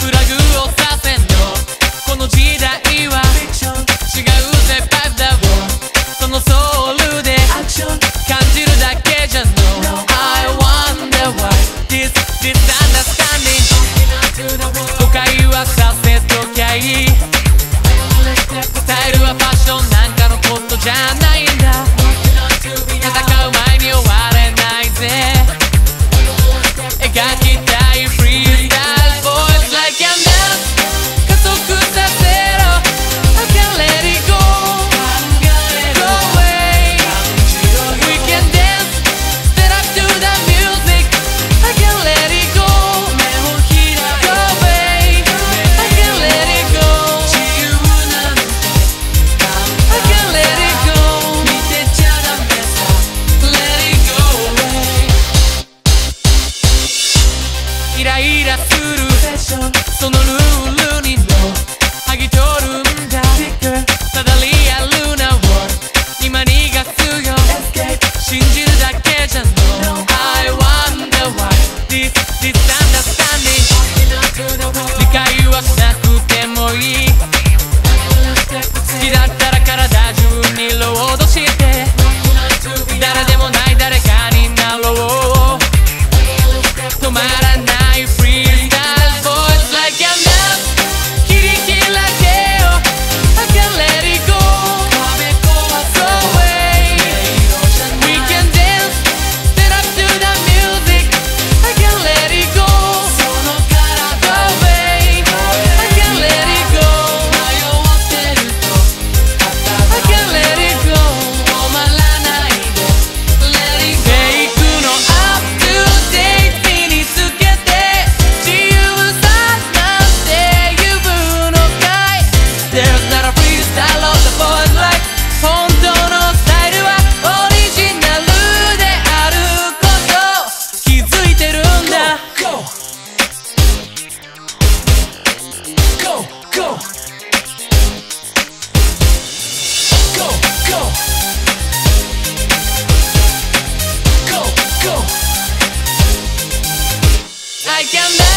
プラグをさせんこの時代は違うぜパだそのソウルで感じるだけじゃの。I wonder why this is understanding 誤解はさせときゃいい。スタイルはファッションなんかのことじゃないんだ。そのルール Go, go. I can.